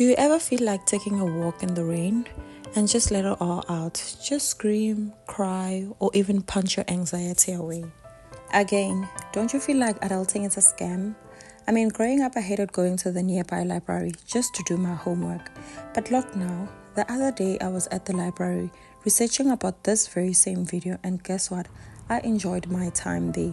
Do you ever feel like taking a walk in the rain and just let it all out? Just scream, cry, or even punch your anxiety away. Again, don't you feel like adulting is a scam? I mean, growing up, I hated going to the nearby library just to do my homework. But look now, the other day I was at the library researching about this very same video, and guess what? I enjoyed my time there.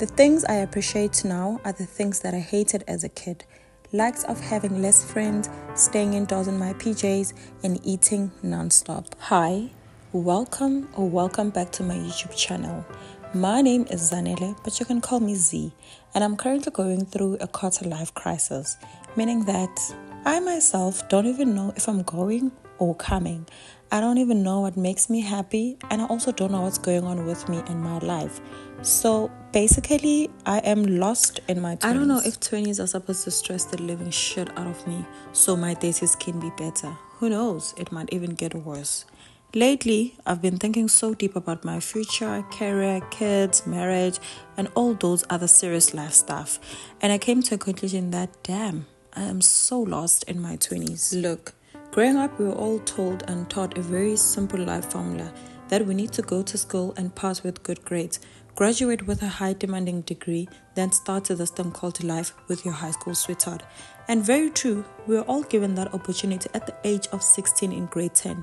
The things I appreciate now are the things that I hated as a kid likes of having less friends, staying indoors in my PJs, and eating non-stop. Hi, welcome or welcome back to my YouTube channel. My name is Zanele, but you can call me Z, and I'm currently going through a quarter life crisis, meaning that I myself don't even know if I'm going or coming. I don't even know what makes me happy, and I also don't know what's going on with me in my life. So basically, I am lost in my 20s. I don't know if 20s are supposed to stress the living shit out of me so my 30s can be better. Who knows? It might even get worse. Lately, I've been thinking so deep about my future, career, kids, marriage, and all those other serious life stuff. And I came to a conclusion that, damn, I am so lost in my 20s. Look, growing up, we were all told and taught a very simple life formula that we need to go to school and pass with good grades graduate with a high demanding degree, then start the system called life with your high school sweetheart. And very true, we were all given that opportunity at the age of 16 in grade 10.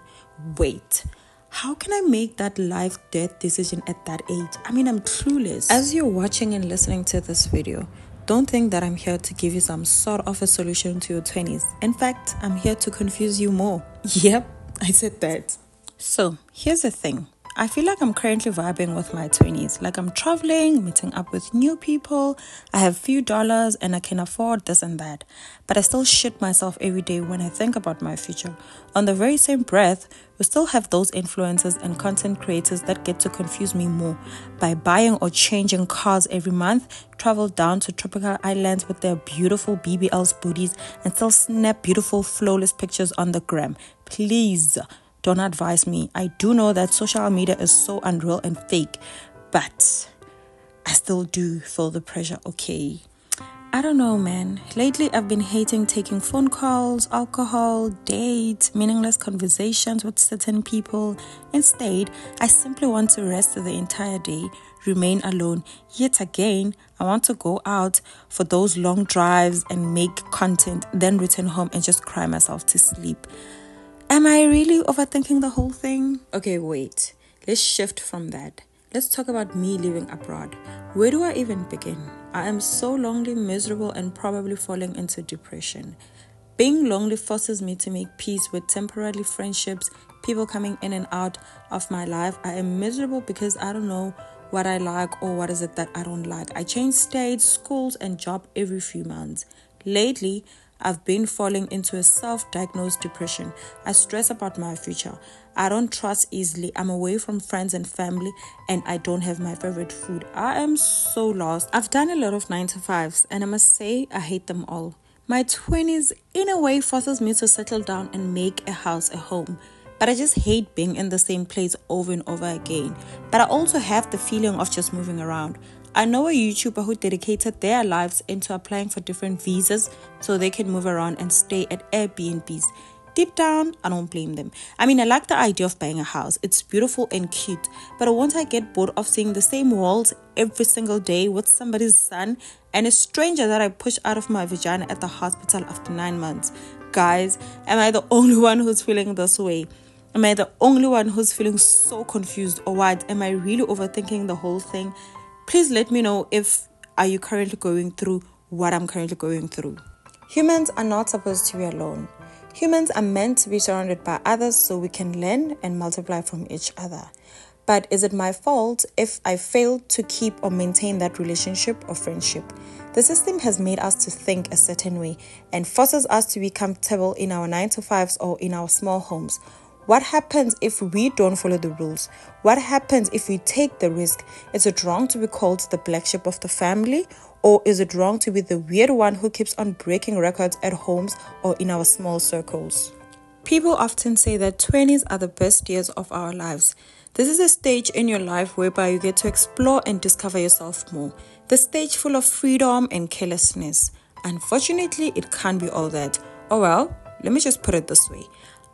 Wait, how can I make that life death decision at that age? I mean, I'm clueless. As you're watching and listening to this video, don't think that I'm here to give you some sort of a solution to your 20s. In fact, I'm here to confuse you more. Yep, I said that. So, here's the thing I feel like I'm currently vibing with my 20s. Like I'm traveling, meeting up with new people, I have few dollars and I can afford this and that. But I still shit myself every day when I think about my future. On the very same breath, we still have those influencers and content creators that get to confuse me more by buying or changing cars every month, travel down to tropical islands with their beautiful BBL's booties, and still snap beautiful flawless pictures on the gram. Please don't advise me. I do know that social media is so unreal and fake, but I still do feel the pressure, okay? I don't know, man. Lately, I've been hating taking phone calls, alcohol, dates, meaningless conversations with certain people. Instead, I simply want to rest the entire day, remain alone. Yet again, I want to go out for those long drives and make content, then return home and just cry myself to sleep. Am I really overthinking the whole thing? Okay, wait. Let's shift from that. Let's talk about me living abroad. Where do I even begin? I am so lonely, miserable, and probably falling into depression. Being lonely forces me to make peace with temporary friendships, people coming in and out of my life. I am miserable because I don't know what I like or what is it that I don't like. I change states, schools, and job every few months. Lately, I've been falling into a self diagnosed depression. I stress about my future. I don't trust easily. I'm away from friends and family, and I don't have my favorite food. I am so lost. I've done a lot of 9 to 5s, and I must say, I hate them all. My 20s, in a way, forces me to settle down and make a house a home. But I just hate being in the same place over and over again. But I also have the feeling of just moving around. I know a YouTuber who dedicated their lives into applying for different visas so they can move around and stay at Airbnbs. Deep down, I don't blame them. I mean, I like the idea of buying a house. It's beautiful and cute. But once I get bored of seeing the same walls every single day with somebody's son and a stranger that I push out of my vagina at the hospital after nine months, guys, am I the only one who's feeling this way? Am I the only one who's feeling so confused or what? Am I really overthinking the whole thing? Please let me know if are you currently going through what I'm currently going through. Humans are not supposed to be alone. Humans are meant to be surrounded by others so we can learn and multiply from each other. But is it my fault if I fail to keep or maintain that relationship or friendship? The system has made us to think a certain way and forces us to be comfortable in our 9 to 5s or in our small homes what happens if we don't follow the rules? What happens if we take the risk? Is it wrong to be called the black sheep of the family? Or is it wrong to be the weird one who keeps on breaking records at homes or in our small circles? People often say that 20s are the best years of our lives. This is a stage in your life whereby you get to explore and discover yourself more. The stage full of freedom and carelessness. Unfortunately, it can't be all that. Oh well, let me just put it this way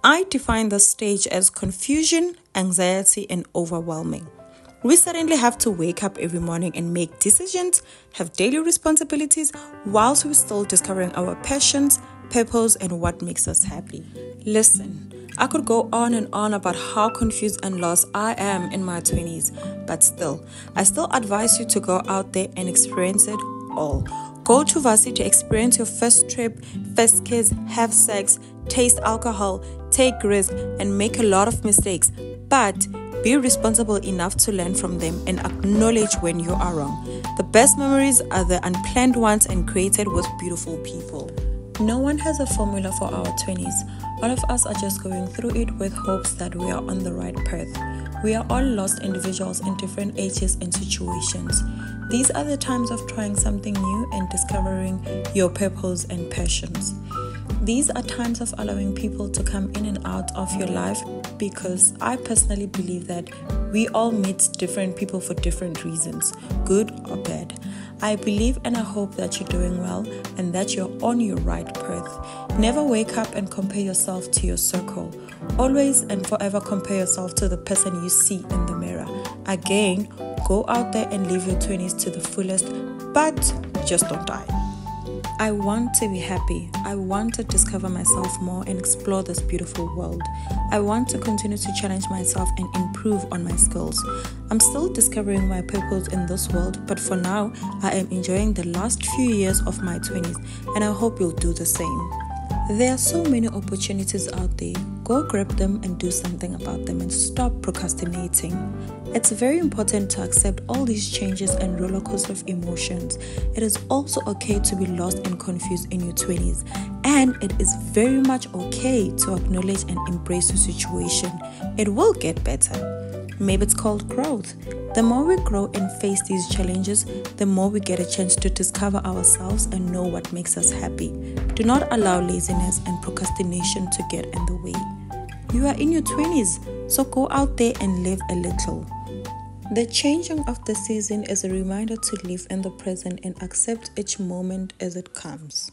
I define the stage as confusion, anxiety, and overwhelming. We suddenly have to wake up every morning and make decisions, have daily responsibilities, whilst we're still discovering our passions, purpose, and what makes us happy. Listen, I could go on and on about how confused and lost I am in my 20s, but still, I still advise you to go out there and experience it all. Go to Vasi to experience your first trip, first kiss, have sex, taste alcohol, take risks, and make a lot of mistakes. But be responsible enough to learn from them and acknowledge when you are wrong. The best memories are the unplanned ones and created with beautiful people. No one has a formula for our 20s. All of us are just going through it with hopes that we are on the right path. We are all lost individuals in different ages and situations. These are the times of trying something new and discovering your purpose and passions. These are times of allowing people to come in and out of your life because I personally believe that we all meet different people for different reasons, good or bad. I believe and I hope that you're doing well and that you're on your right path. Never wake up and compare yourself to your circle. Always and forever compare yourself to the person you see in the mirror. Again, go out there and live your 20s to the fullest, but just don't die. I want to be happy. I want to discover myself more and explore this beautiful world. I want to continue to challenge myself and improve on my skills. I'm still discovering my purpose in this world, but for now, I am enjoying the last few years of my 20s and I hope you'll do the same. There are so many opportunities out there. Go grab them and do something about them and stop procrastinating. It's very important to accept all these changes and rollercoaster of emotions. It is also okay to be lost and confused in your 20s, and it is very much okay to acknowledge and embrace your situation. It will get better. Maybe it's called growth. The more we grow and face these challenges, the more we get a chance to discover ourselves and know what makes us happy. Do not allow laziness and procrastination to get in the way. You are in your 20s, so go out there and live a little. The changing of the season is a reminder to live in the present and accept each moment as it comes.